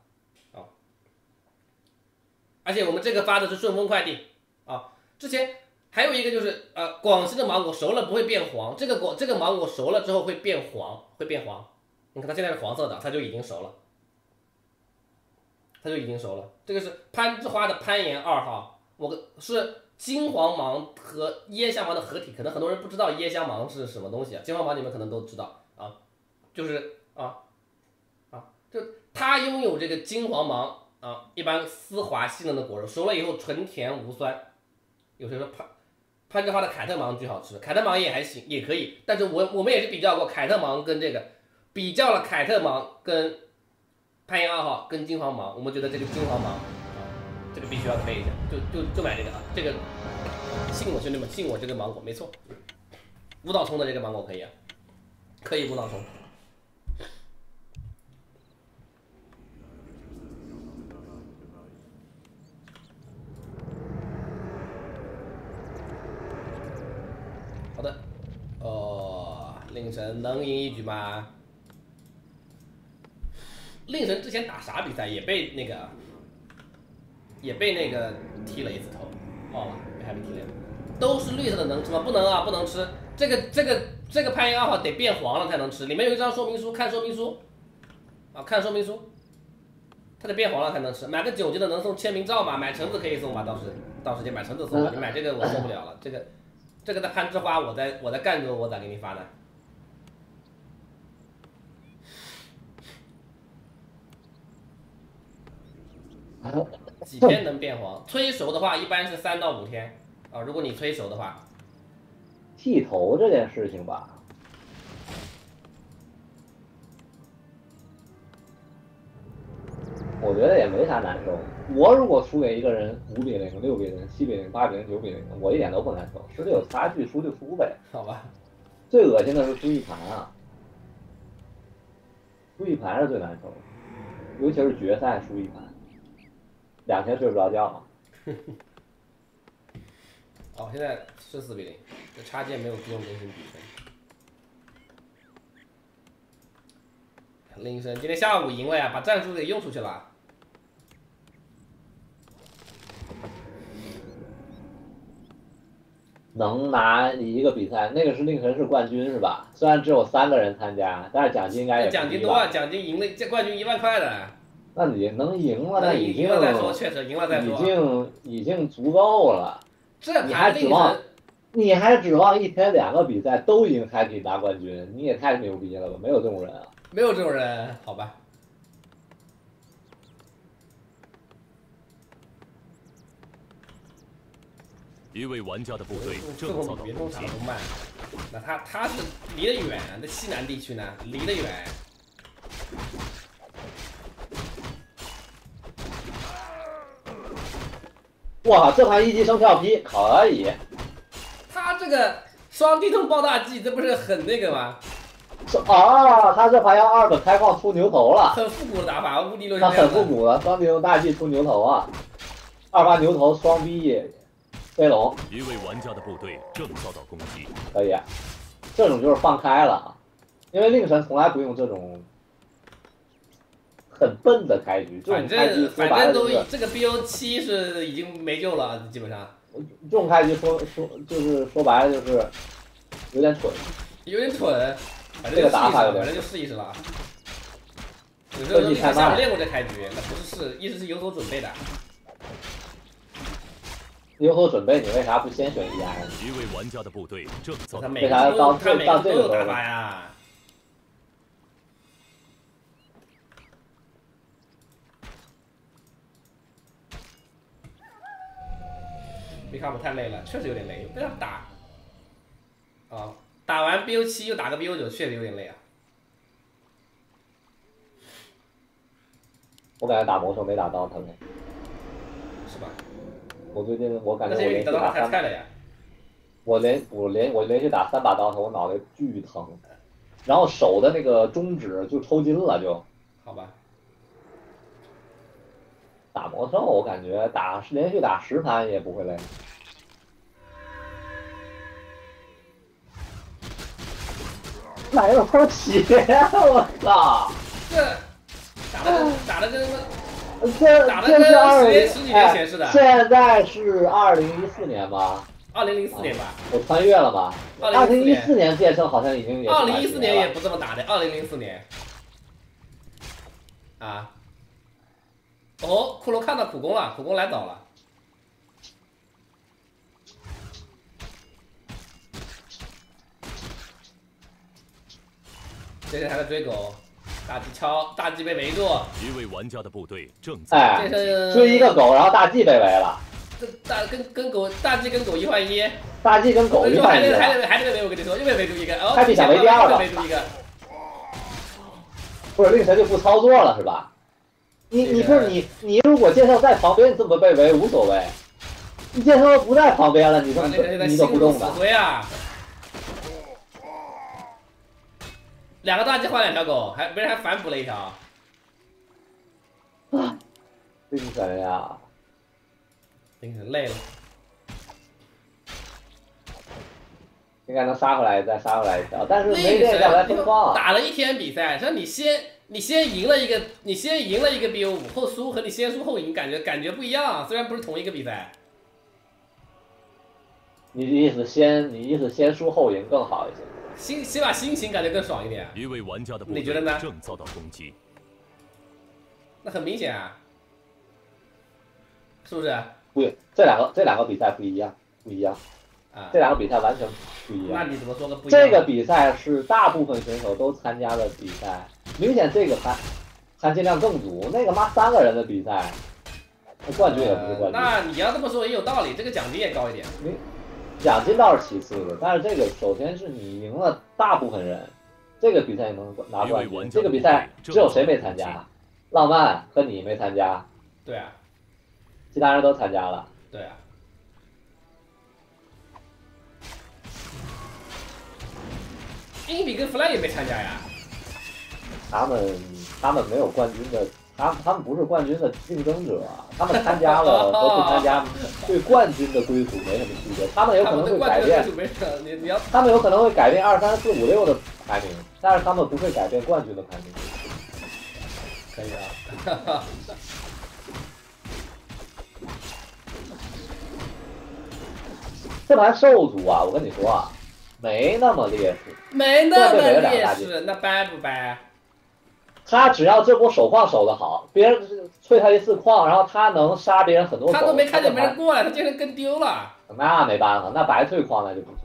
而且我们这个发的是顺丰快递，啊，之前还有一个就是呃，广西的芒果熟了不会变黄，这个果这个芒果熟了之后会变黄，会变黄。你看它现在是黄色的，它就已经熟了，它就已经熟了。这个是攀枝花的攀岩二号，我是。金黄芒和椰香芒的合体，可能很多人不知道椰香芒是什么东西啊。金黄芒你们可能都知道啊，就是啊啊，就它拥有这个金黄芒啊，一般丝滑细嫩的果肉，熟了以后纯甜无酸。有谁说攀攀枝花的凯特芒最好吃？凯特芒也还行，也可以。但是我我们也是比较过凯特芒跟这个，比较了凯特芒跟攀岩二号跟金黄芒，我们觉得这个金黄芒。这个必须要推一下，就就就买这个啊！这个信我兄弟们，信我这个芒果没错，无脑冲的这个芒果可以啊，可以无脑冲。好的，哦，令神能赢一局吗？令神之前打啥比赛也被那个。也被那个剃了一次头，忘了，还没剃了。都是绿色的，能吃吗？不能啊，不能吃。这个这个这个攀岩二号得变黄了才能吃，里面有一张说明书，看说明书。啊，看说明书，它得变黄了才能吃。买个九级的能送签名照吗？买橙子可以送吧，到时到时间买橙子送吧。你买这个我送不了了，这个这个的攀枝花我在我在赣州，我咋给你发呢？几天能变黄？催熟的话一般是三到五天啊。如果你催熟的话，剃头这件事情吧，我觉得也没啥难受。我如果输给一个人五比零、六比零、七比零、八比零、九比零，我一点都不难受。实力有差距，输就输呗。好吧。最恶心的是输一盘啊，输一盘是最难受的，尤其是决赛输一盘。两天睡不着觉。哦，现在是四比零，这插件没有自动更新比分。林森今天下午赢了呀，把战术给用出去了。能拿一个比赛，那个是令神是冠军是吧？虽然只有三个人参加，但是奖金应该也奖金多啊，奖金赢了这冠军一万块的。那你能赢了，那已经赢了再说，确实赢了再说，已经已经足够了。这你还指望你还指望一天两个比赛都赢才可以拿冠军？你也太牛逼了吧！没有这种人啊！没有这种人，好吧。一位玩家的部队正遭到攻击。那他他是离得远，那西南地区呢，离得远。哇，这盘一级升跳劈可以。他这个双地洞爆大技，这不是很那个吗？是啊，他这盘要二本开矿出牛头了。很复古的打法，无敌流。他很复古的双地洞大技出牛头啊，二发牛头双逼。飞龙，一位玩家的部队正遭到攻击。可以，这种就是放开了，因为令神从来不用这种很笨的开局。反正反正都这个 BO 七是已经没救了，基本上。这种开局说说就是说白了就是有点蠢，有点蠢。这个打法反正就试一试吧。有时候你下午练过这开局，那不是试，意思是有所准备的。有所准备，你为啥不先选 E I？一位玩家的部队正走为啥要到到这个时候呀？米卡姆太累了，确实有点累，被他打。啊，打完 BO 七又打个 BO 九，确实有点累啊。我感觉打魔兽没打到疼累。是吧？我最近我感觉我连续打三，我连我连我连续打三把刀头，我脑袋巨疼，然后手的那个中指就抽筋了，就。好吧。打魔兽我感觉打连续打十盘也不会累。来了我操！这打的打的跟他妈。这这是二零十几年前是的，现在是二零一四年吧？二零零四年吧？我穿越了吧？二零一四年剑圣好像已经也。二零一四年也不这么打的，二零零四年。啊！哦，骷髅看到苦工了，苦工来早了。这是他在追狗。大 G 敲，大 G 被围住。一位玩家的部队正在。哎，追一个狗，然后大 G 被围了。这大跟跟狗，大 G 跟狗一换一。大 G 跟狗一换一。还得还得还得围，我跟你说，又被围住一个。开辟想围第二个。围住一个。不是令神就不操作了是吧？你你不是你你如果剑圣在旁边，你这么被围无所谓。你剑圣不在旁边了，你这么你都不动的。对啊。两个大鸡换两条狗，还别人还反补了一条。啊！精神呀！精神累了。应该能杀回来，再杀回来一条，但是没练下来分矿。打了一天比赛，说你先你先赢了一个，你先赢了一个 BO 五后输和你先输后赢感觉感觉不一样，虽然不是同一个比赛。你的意思先你意思先输后赢更好一些？心起码心情感觉更爽一点。一位玩家的部队正遭到攻击。那很明显啊，是不是？不，这两个这两个比赛不一样，不一样。啊，这两个比赛完全不一样。那你怎么说个不一样？这个比赛是大部分选手都参加的比赛，明显这个含含金量更足。那个妈三个人的比赛，冠军也不是冠军。那你要这么说也有道理，这个奖金也高一点。奖金倒是其次的，但是这个首先是你赢了大部分人，这个比赛你能拿冠军。这个比赛只有谁没参加？浪漫和你没参加。对啊。其他人都参加了。对啊。英比跟弗兰也没参加呀。他们他们没有冠军的他他们不是冠军的竞争者，他们参加了 和不参加对冠军的归属没什么区别。他们有可能会改变，他们有可能会改变二三四五六的排名，但是他们不会改变冠军的排名。可以啊。这盘兽族啊，我跟你说啊，没那么劣势，没那么劣势，那掰不掰？他只要这波守矿守的好，别人催他一次矿，然后他能杀别人很多。他都没看见没人过来，他竟然跟丢了。那没办法，那白退矿那就不行。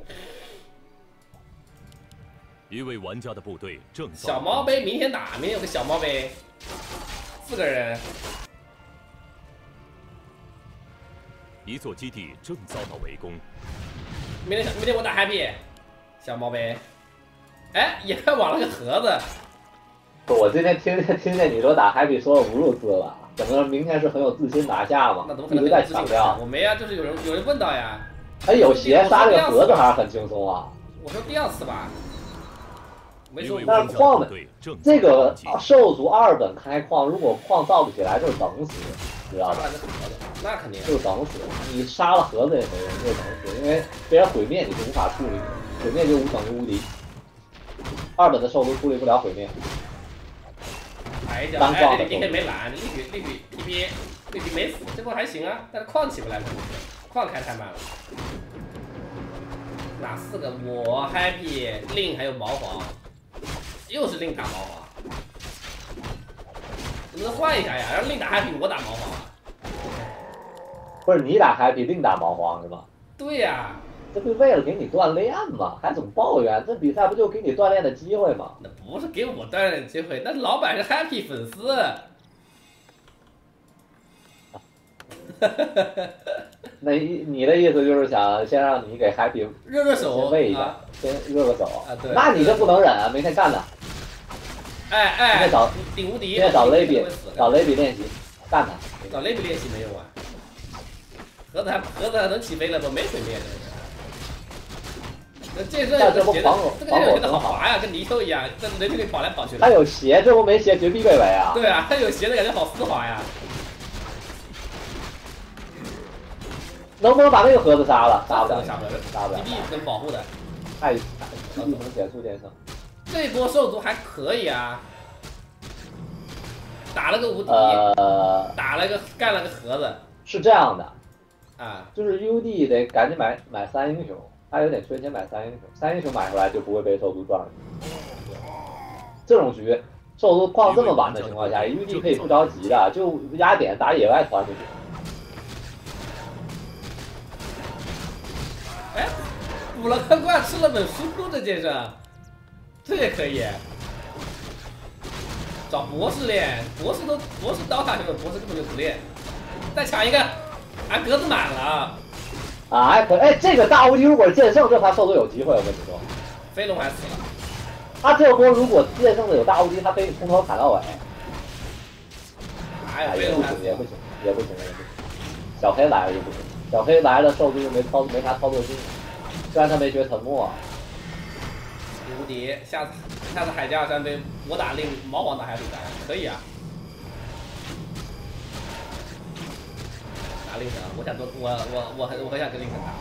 一位玩家的部队正小猫杯明天打，明天有个小猫杯，四个人。一座基地正遭到围攻。明天明天我打 happy，小猫杯。哎，也快网了个盒子。我今天听见听见你说打 happy 说了无数次了，整个明天是很有自信拿下嘛？那怎么可能在强调？我没啊，就是有人有人问到呀。哎，有鞋杀这个盒子还是很轻松啊。我说第二次吧。没说。但是矿呢这个兽族二本开矿，如果矿造不起来，就是等死，知道吧？那肯定。就是等死，你杀了盒子也没用，就是等死，因为别人毁灭你是无法处理，毁灭就无等于无敌。二本的兽族处理不了毁灭。哎呀，哎，今天没蓝，绿皮绿皮 P P，绿皮没死，这波还行啊，但是矿起不来，矿开太慢了。哪四个？我 Happy 令还有毛黄，又是令打毛黄，能不能换一下呀？让令打 Happy，我打毛黄啊？不是你打 Happy，令打毛黄是吧？对呀。这不为了给你锻炼吗？还总抱怨？这比赛不就给你锻炼的机会吗？那不是给我锻炼的机会，那老板是 Happy 粉丝。那你的意思就是想先让你给 Happy 热热手，喂一下，先热个手。啊，对。那你就不能忍啊！明天干他。哎哎。明天找顶无敌。明天找雷比，找雷比练习，干他。找雷比练习没用啊。盒子还盒子还能起飞了不？没水灭的。这这这不狂狗，这个人觉好滑呀，跟泥鳅一样，在人群里跑来跑去的。他有鞋，这不没鞋绝逼被围啊？对啊，他有鞋的感觉好丝滑呀。能不能把那个盒子杀了？杀不了，杀不了，杀不了。基地能保护的。太，基地能减速减速。这波兽族还可以啊，打了个无敌，打了个干了个盒子。是这样的，啊，就是 UD 得赶紧买买三英雄。他有点缺钱买三英雄，三英雄买回来就不会被兽族撞了。这种局，兽族矿这么晚的情况下，UD 可以不着急的，就压点打野外团就行。哎，补了个怪，吃了本书，这剑圣，这也可以。找博士练，博士都博士刀塔这个，博士根本就不练。再抢一个，啊，格子满了。啊，还可以，哎，这个大无敌如果剑圣，这盘兽族有机会，我跟你说。飞龙还死了。他这波如果剑圣的有大无敌，他可以从头砍到尾。哎呀，也不行，也不行，也不行，也不行。小黑来了就不行，小黑来了兽族就没操，没啥操作性。虽然他没学沉默。无敌，下次下次海加山杯我打令毛王打还是打，可以啊。林肯，我想多我我我很我很想跟林肯打。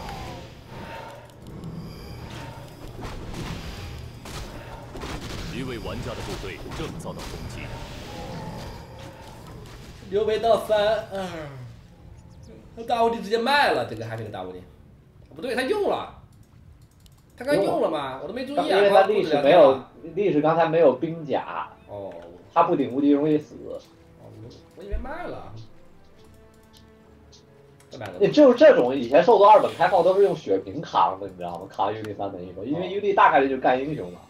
一位玩家的部队正遭到攻击。刘备到三，嗯，大无敌直接卖了，这个还是个大无敌。不对，他用了，他刚用了吗？我都没注意啊。因为他历史没有历史，刚才没有兵甲。哦。他不顶无敌容易死。哦，我以为卖了。你就是这种以前兽族二本开放都是用血瓶扛的，你知道吗？扛 UD 三本英雄，因为 UD 大概率就干英雄嘛。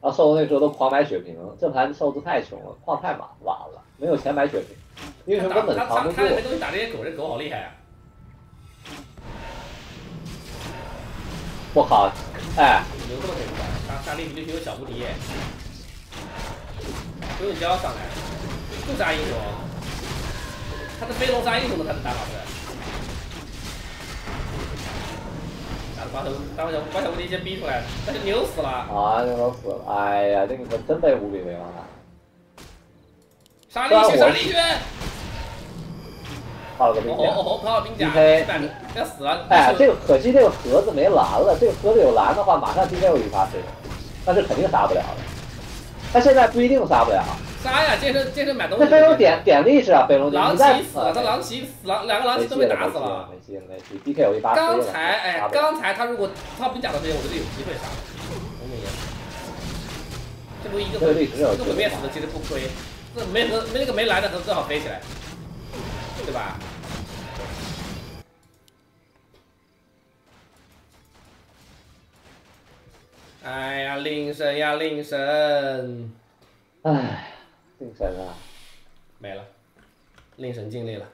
然后兽族那时候都狂买血瓶，这盘兽族太穷了，矿太满晚了，没有钱买血瓶，英雄根本扛不住。他他他东西打这些狗，这狗好厉害啊！我靠，哎，有这么简单？他他利比利有小无敌，不用交上来，不杀英雄，他是飞龙杀英雄的，他能打法是。把小把小把小无敌先逼出来，但是牛死了。啊，牛死了！哎呀，这个真被无比为王了。杀力去，杀力血！泡了个冰甲。哦哦哦，跑兵甲，DK 要死了。哎，这个可惜这个盒子没蓝了，这个盒子有蓝的话，马上 DK 有一发水，但是肯定杀不了了。他现在不一定杀不了。杀呀！健身健身买东西。那飞龙点点力是啊，飞龙狼骑死了，他狼骑死了，两个狼没骑都被打死了，。没戏了，没戏。DK 我一发水刚了才哎刚才他如果他不讲的这些，我觉得有机会杀。这不一个这个历史有这个毁灭死的其实不亏，这没和没那个没来的和正好飞起来，对吧？哎呀，令神呀，令神，哎，令神啊！没了，令神尽力了。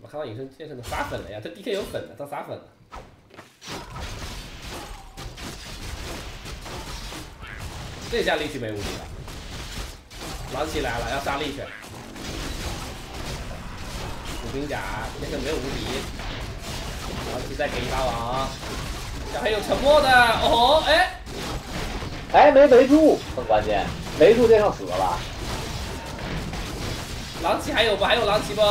我看到隐身剑圣都撒粉了呀，这 DK 有粉的，他撒粉了。这下力气没无敌了，狼骑来了，要杀力去。补兵甲，剑圣没有无敌，狼骑再给一把网，这还有沉默的，哦吼，哎，哎，没围住，很关键，围住电圣死了吧。狼骑还有不？还有狼骑不？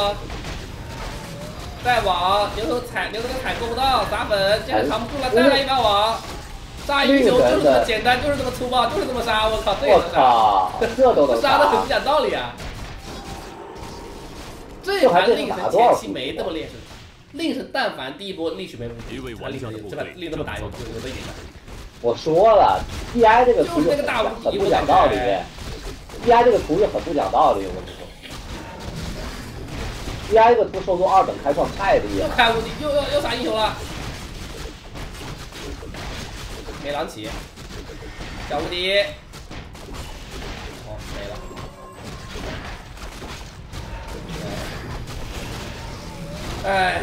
再网，牛头踩牛头踩够不到，砸粉，剑圣扛不住了，再来一把网，杀英雄就是这么简单，就是这么粗暴，就是这么杀，我靠，这也能杀，靠，这都能杀的很不！讲道理啊！这盘令神前期没这么劣势，令神但凡第一波力血没无敌，一位他力神这把队力那么打有正遭有有的赢了。我说了，DI 这个图就是那个大无敌很不讲道理，DI 这个图就很不讲道理，我跟你说。DI 这个图收作二等开创太厉害了，开无敌，又又又杀英雄了，没狼骑，小无敌，哦没了，哎，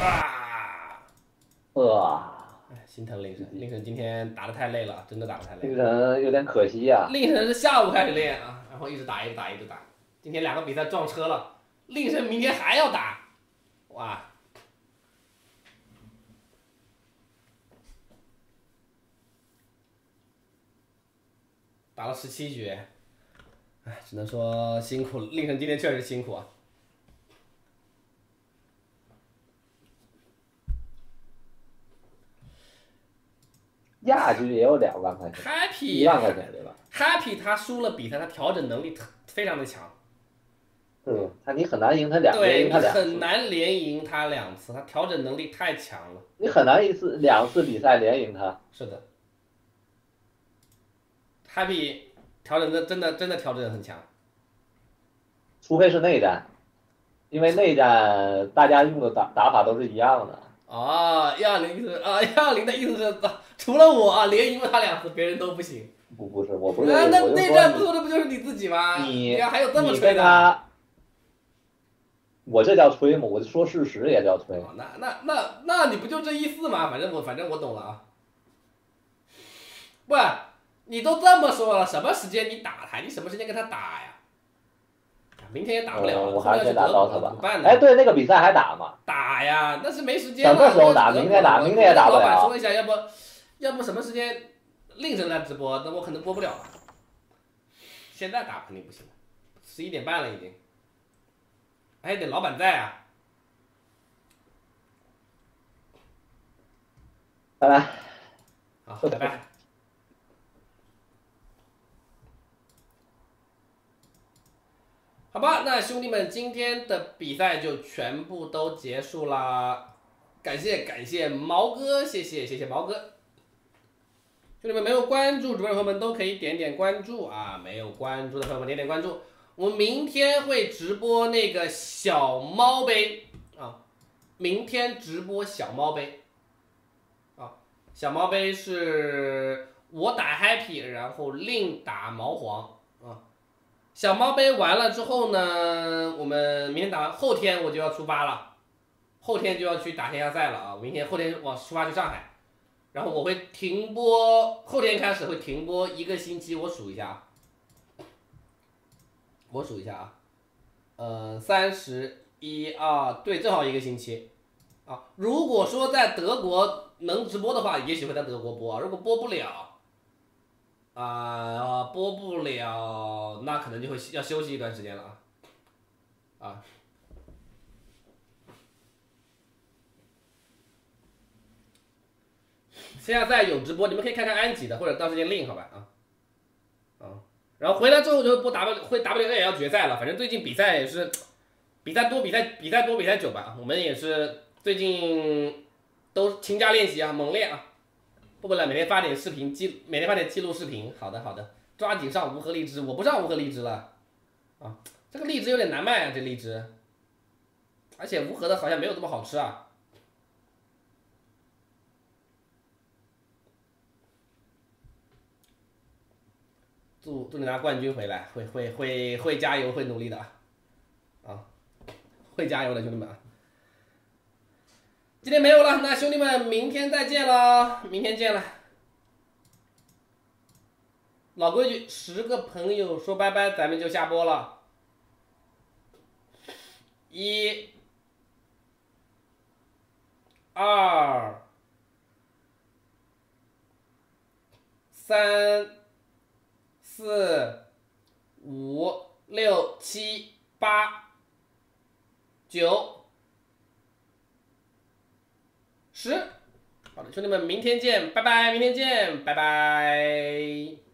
啊，呃，哎心疼令神，令神今天打的太累了，真的打的太累令了。人有点可惜呀、令神是下午开始练啊，然后一直打，一直打，一直打。今天两个比赛撞车了，令神明天还要打，哇！打了十七局，哎，只能说辛苦了。令神今天确实辛苦啊。亚军也有两万块钱，Happy 一万块钱对吧？Happy 他输了比赛，他调整能力特非常的强。嗯，他你很难赢他两连对你赢他两次，很难连赢他两次，他调整能力太强了。你很难一次两次比赛连赢他。是的，Happy 调整的真的真的调整的很强。除非是内战，因为内战大家用的打打法都是一样的。啊，幺二零意思啊，幺二零的意思是，啊除了我啊，连赢了他两次，别人都不行。不不是，我不是，那那内战不说说的不就是你自己吗？你呀还有这么吹的？我这叫吹吗？我就说事实也叫吹。哦那那那那你不就这意思吗？反正我反正我懂了啊。不，你都这么说了，什么时间你打他？你什么时间跟他打呀？明天也打不了我还是先打到到他吧？哎，对，那个比赛还打吗？打呀，那是没时间什了。么时候打明天打明天也打不了老板说一下，要不要不什么时间另人来直播，那我可能播不了了。现在打肯定不行了，十一点半了已经，还得老板在啊。拜拜。好，拜拜。好吧，那兄弟们，今天的比赛就全部都结束啦。感谢感谢毛哥，谢谢谢谢毛哥。兄弟们没有关注主播的朋友们都可以点点关注啊，没有关注的朋友们点点关注。我明天会直播那个小猫杯啊，明天直播小猫杯啊。小猫杯是我打 happy，然后另打毛黄。小猫杯完了之后呢，我们明天打完，后天我就要出发了，后天就要去打天下赛了啊！明天后天往出发去上海，然后我会停播，后天开始会停播一个星期，我数一下啊，我数一下啊，呃，三十一啊，对，正好一个星期啊。如果说在德国能直播的话，也许会在德国播啊。如果播不了，啊，播不了，那可能就会要休息一段时间了啊。啊。现在有直播，你们可以看看安吉的，或者到时间另好吧啊。啊，然后回来之后就播 W 会 W A L 决赛了，反正最近比赛也是比赛多，比赛比赛多，比赛久吧。我们也是最近都勤加练习啊，猛练啊。不不了，每天发点视频记，每天发点记录视频。好的好的，抓紧上无核荔枝，我不上无核荔枝了啊。这个荔枝有点难卖啊，这荔枝，而且无核的好像没有这么好吃啊。祝祝你拿冠军回来，会会会会加油，会努力的啊，啊，会加油的兄弟们啊！今天没有了，那兄弟们明天再见了，明天见了。老规矩，十个朋友说拜拜，咱们就下播了。一、二、三。四、五、六、七、八、九、十，好的，兄弟们，明天见，拜拜，明天见，拜拜。